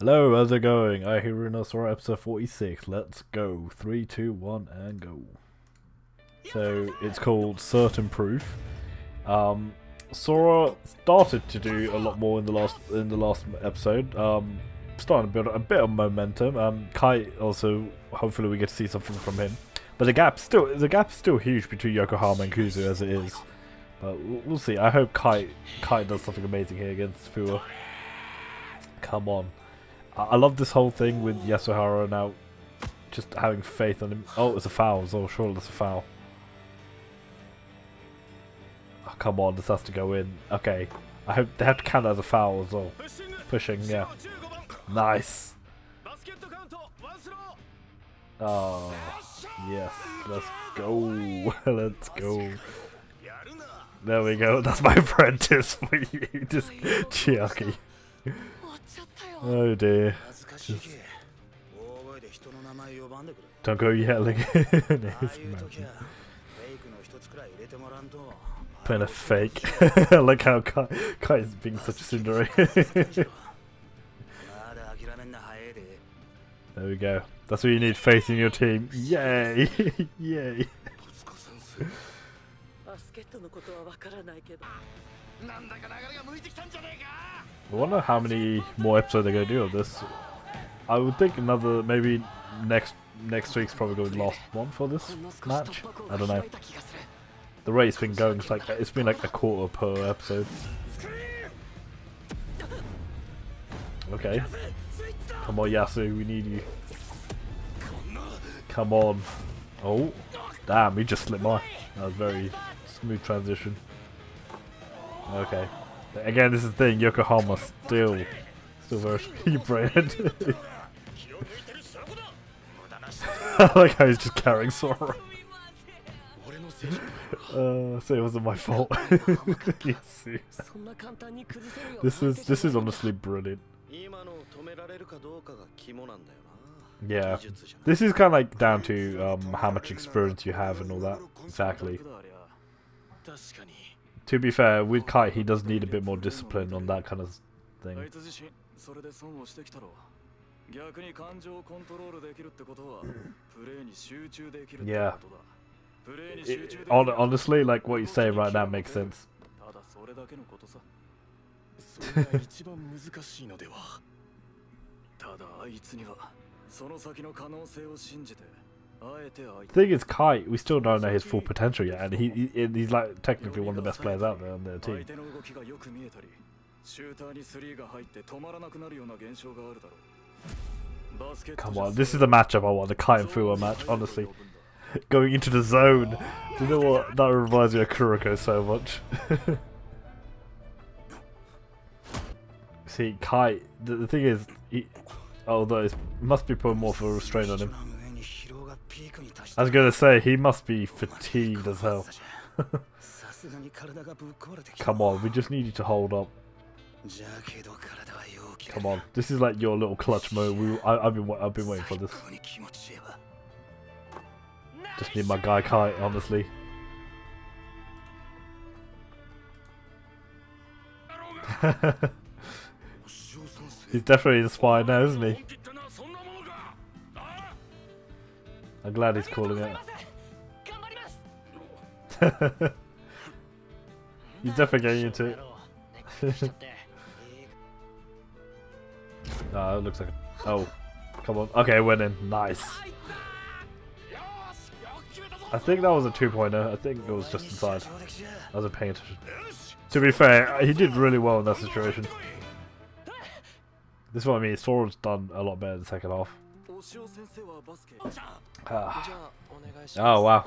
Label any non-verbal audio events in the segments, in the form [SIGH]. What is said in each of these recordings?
Hello, how's it going? Ahiru no Sora episode 46. Let's go. 3, 2, 1, and go. So, it's called Certain Proof. Um, Sora started to do a lot more in the last in the last episode. Um, starting to build a bit of momentum. Um, Kai also, hopefully we get to see something from him. But the gap still the gap is still huge between Yokohama and Kuzu as it is. But we'll see. I hope Kai Kai does something amazing here against Fuwa. Come on. I love this whole thing with Yasuhara now just having faith on him. Oh, it's a foul. Oh, sure, it's a foul. Oh, come on, this has to go in. Okay. I hope they have to count that as a foul as well. Pushing, yeah. Nice. Oh, yes. Let's go. [LAUGHS] Let's go. There we go. That's my [LAUGHS] apprentice for you. Just oh, Chiaki. Oh dear. Just don't go yelling. Playing a fake. [LAUGHS] I like how Kai, Kai is being such a tsundere. [LAUGHS] there we go. That's what you need, faith in your team. Yay! [LAUGHS] Yay! I wonder how many more episodes they're gonna do of this. I would think another, maybe next next week's probably to be the last one for this match. I don't know. The rate's been going, it's like it's been like a quarter per episode. Okay. Come on, Yasu, we need you. Come on. Oh, damn, he just slipped by. That was very smooth transition. Okay. Again, this is the thing, Yokohama still, still very [LAUGHS] speed [LAUGHS] I like how he's just carrying Sora. [LAUGHS] uh, so it wasn't my fault. yes, this is this is honestly brilliant. Yeah, this is kind of like down to um, how much experience you have and all that. Exactly. To be fair, with Kai, he does need a bit more discipline on that kind of thing. Yeah. Honestly, like what you say right now makes sense. The [LAUGHS] thing is, Kai, we still don't know his full potential yet, and he, he he's like technically one of the best players out there on their team. Come on, this is the matchup I want, the Kai and Fuwa match, honestly. Going into the zone. Do you know what? That reminds me of Kuroko so much. [LAUGHS] See, Kai, the, the thing is, he, although it must be put more of a restraint on him. I was gonna say, he must be fatigued as hell. [LAUGHS] Come on, we just need you to hold up. Come on, this is like your little clutch mode. We, I, have been, I've been waiting for this. Just need my guy Kai, honestly. [LAUGHS] He's definitely inspired now, isn't he? I'm glad he's calling it. [LAUGHS] he's definitely getting into it. [LAUGHS] no, it looks like. A, oh, come on. Okay, went in. Nice. I think that was a two-pointer. I think it was just inside. I wasn't paying attention. To be fair, he did really well in that situation. This is what I mean. Sora's done a lot better in the second half. Ah. Oh wow.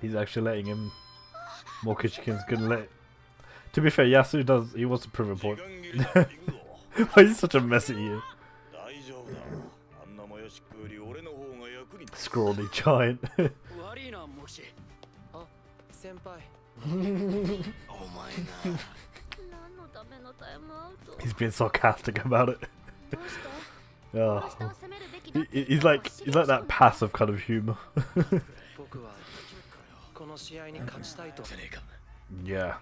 He's actually letting him. More Kichikin's gonna let. To be fair, Yasu does. He wants to prove a point. [LAUGHS] Why is such a mess at you? Scrawny giant. [LAUGHS] He's being sarcastic about it. He, he's like he's like that passive kind of humor. [LAUGHS] Yeah.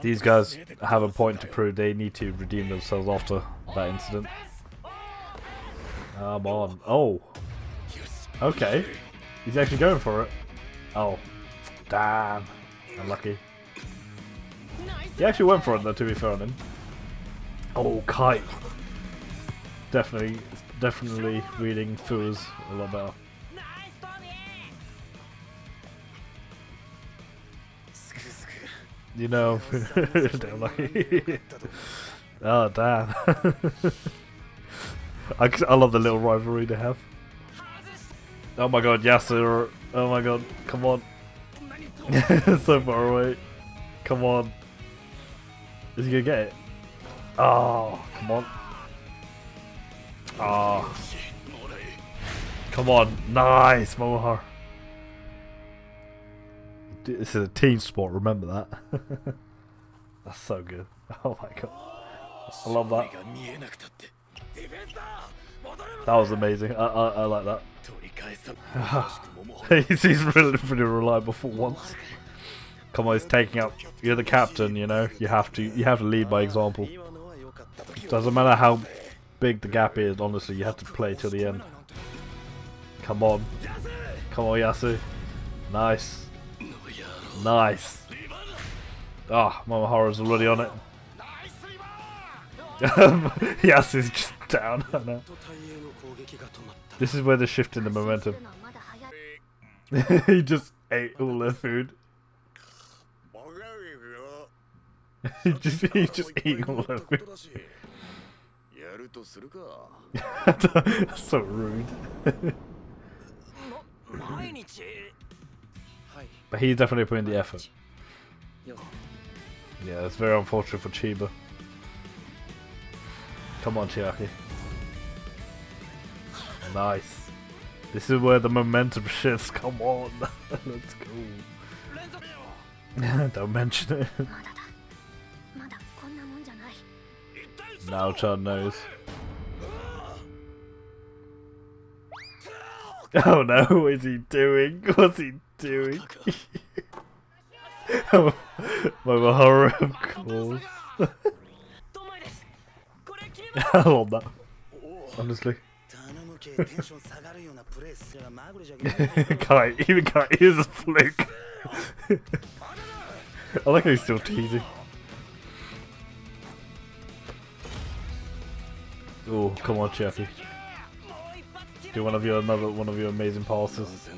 These guys have a point to prove. They need to redeem themselves after that incident. Come on. Oh. Okay. He's actually going for it. Oh. Damn. Unlucky. He actually went for it though, to be fair on him. Oh, Kite. Definitely, definitely reading Fu's a lot better. You know, [LAUGHS] oh, damn. [LAUGHS] I, I love the little rivalry they have. Oh my god, Yasuo. Oh my god, come on. [LAUGHS] so far away. Come on. Is he gonna get it? Oh, come on. Oh. Come on. Nice, Mohar. This is a team sport, remember that. [LAUGHS] That's so good. [LAUGHS] Oh my god. I love that. That was amazing. I, I, I like that. [LAUGHS] he's, he's really pretty reliable for once. Come on, he's taking up. You're the captain, you know. You have to. You have to lead by example. Doesn't matter how big the gap is. Honestly, you have to play till the end. Come on, come on, Yasu. Nice, nice. Ah, oh, Momoharu's already on it. [LAUGHS] Yasu's just down. [LAUGHS] This is where the shift in the momentum. [LAUGHS] he just ate all their food. he just he just eating all their food. That's [LAUGHS] so rude. [LAUGHS] but he's definitely putting the effort. Yeah, it's very unfortunate for Chiba. Come on, Chiaki. Nice. This is where the momentum [LAUGHS] shifts. Come on. Let's go. Don't mention it. now Chan knows. [LAUGHS] Oh no, what is he doing? [LAUGHS] What's he doing? [LAUGHS] Oh, my horror, of course. I love that. Honestly. can't even can't use a fluke. I like how he's still teasing. Oh, come on, Chappie. Do one of your another one of your amazing passes.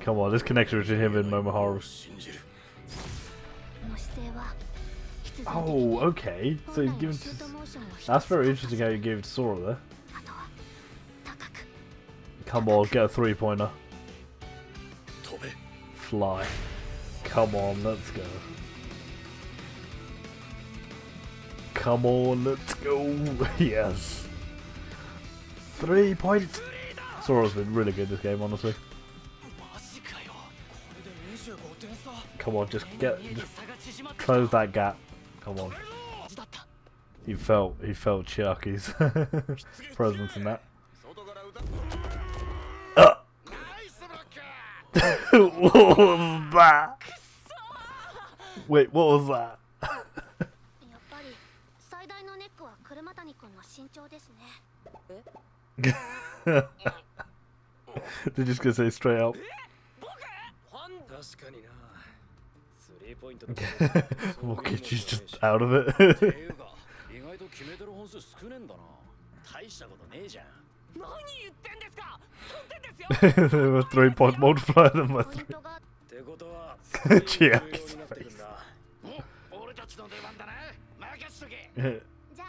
Come on, this connection between him and Momoharu. Oh, okay. So he's given. That's very interesting how you gave it to Sora there. Come on, get a three pointer. Fly. Come on, let's go. Come on, let's go. [LAUGHS] yes. Three points. Sora's been really good this game, honestly. Come on, just get, just close that gap. Come on. He felt, he felt Chiaki's [LAUGHS] presence in that. Uh. [LAUGHS] what was that? Wait, what was that? [LAUGHS] They're just gonna say straight up. Mokichi's [LAUGHS] just out of it. they [LAUGHS] were three point multiplier them by three. [LAUGHS] Chiaki's face.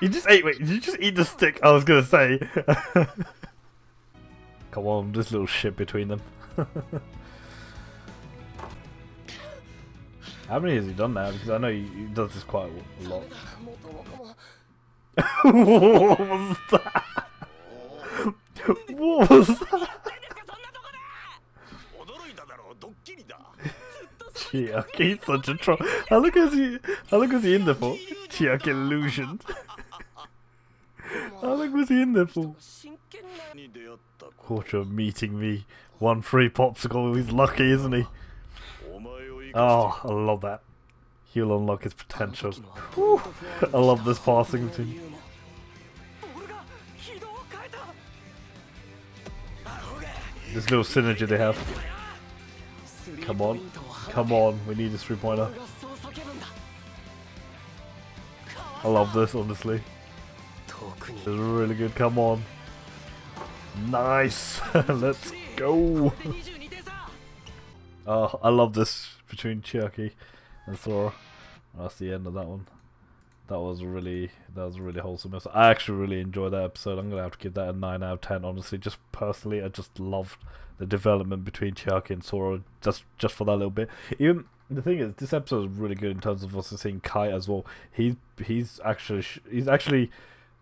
You just ate. Wait, did you just eat the stick? I was gonna say. [LAUGHS] Come on, this little shit between them. [LAUGHS] How many has he done now? Because I know he, he does this quite a lot. [LAUGHS] what was that? What was that? Chiaki, such a troll. How long is he? How long is he in there for? Chiaki illusion. Long was he in there for? Quarter meeting me. One free popsicle. He's lucky, isn't he? Oh, I love that. He'll unlock his potential. Whew. I love this passing between. This little synergy they have. Come on. Come on. We need this three pointer. I love this, honestly. This is really good. Come on. Nice. [LAUGHS] Let's go. oh, I love this between Chiaki and Sora. That's the end of that one. That was really that was really wholesome. I actually really enjoyed that episode. I'm gonna have to give that a nine out of ten. Honestly, just personally, I just loved the development between Chiaki and Sora. Just just for that little bit. Even the thing is, this episode is really good in terms of also seeing Kai as well. He's he's actually he's actually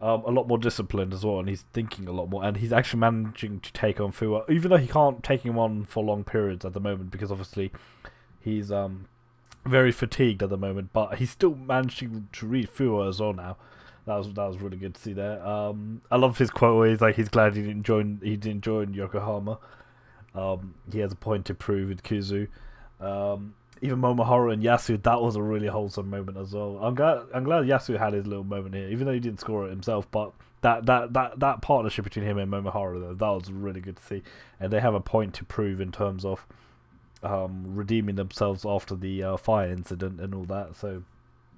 um, a lot more disciplined as well, and he's thinking a lot more, and he's actually managing to take on Fuwa, even though he can't take him on for long periods at the moment because obviously he's um very fatigued at the moment, but he's still managing to read Fuwa as well now. That was that was really good to see there. Um, I love his quote where he's like he's glad he didn't join he didn't join Yokohama. Um, he has a point to prove with Kuzu. Um, even Momoharu and Yasu, that was a really wholesome moment as well. I'm glad I'm glad Yasu had his little moment here, even though he didn't score it himself. But that that that that partnership between him and Momoharu, that was really good to see, and they have a point to prove in terms of um, redeeming themselves after the uh, fire incident and all that. So,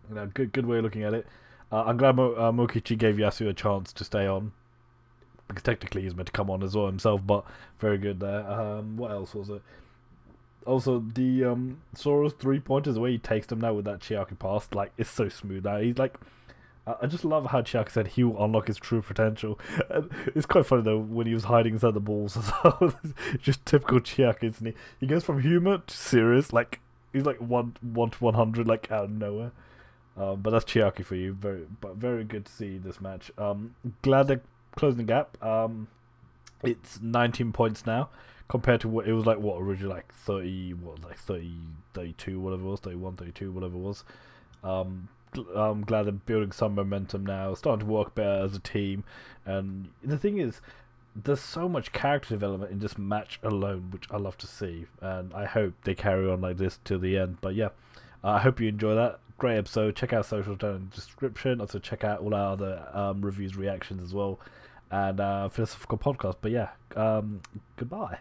you know, good good way of looking at it. Uh, I'm glad Mo- uh, Mokichi gave Yasu a chance to stay on because technically he's meant to come on as well himself. But very good there. Um, what else was it? Also, the um, Sora's three pointers, the way he takes them now with that Chiaki pass, like it's so smooth now. He's like I just love how Chiaki said he will unlock his true potential. [LAUGHS] And it's quite funny though when he was hiding inside the balls [LAUGHS] just typical Chiaki, isn't he? He goes from humor to serious, like he's like one one to one hundred, like out of nowhere. Um, but that's Chiaki for you. Very, but very good to see this match. Um, glad they're closing the gap. Um, it's 19 points now compared to what it was like. What originally like 30, what like 30, 32, whatever it was, 31, 32, whatever it was. Um, I'm glad they're building some momentum now, starting to work better as a team. And the thing is, there's so much character development in this match alone, which I love to see. And I hope they carry on like this till the end. But yeah, I hope you enjoy that. Great episode. Check out social down in the description. Also, check out all our other um, reviews, reactions as well, and uh, Fillersophical podcast. But yeah, um, goodbye.